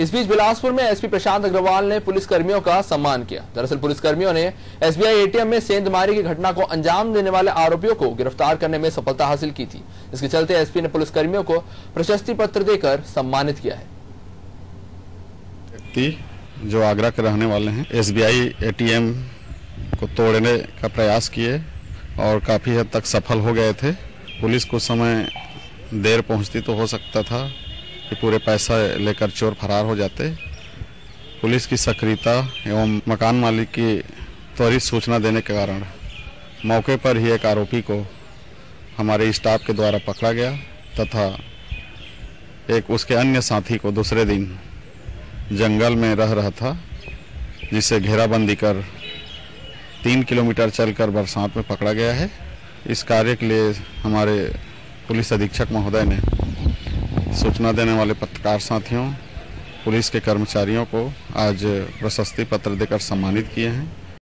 इस बीच बिलासपुर में एसपी प्रशांत अग्रवाल ने पुलिस कर्मियों का सम्मान किया। दरअसल पुलिस कर्मियों ने एसबीआई एटीएम में सेंधमारी की घटना को अंजाम देने वाले आरोपियों को गिरफ़्तार करने में सफलता हासिल की थी। इसके चलते एसपी ने पुलिस कर्मियों को प्रशस्ति पत्र देकर सम्मानित किया है। जो आगरा के रहने वाले हैं, एसबीआई एटीएम को तोड़ने का प्रयास किए और काफ़ी हद तक सफल हो गए थे। पुलिस कुछ समय देर पहुँचती तो हो सकता था कि पूरे पैसा लेकर चोर फरार हो जाते। पुलिस की सक्रियता एवं मकान मालिक की त्वरित सूचना देने के कारण मौके पर ही एक आरोपी को हमारे स्टाफ के द्वारा पकड़ा गया तथा एक उसके अन्य साथी को दूसरे दिन जंगल में रह रहा था, जिसे घेराबंदी कर तीन किलोमीटर चलकर बरसात में पकड़ा गया है। इस कार्य के लिए हमारे पुलिस अधीक्षक महोदय ने सूचना देने वाले पत्रकार साथियों, पुलिस के कर्मचारियों को आज प्रशस्ति पत्र देकर सम्मानित किए हैं।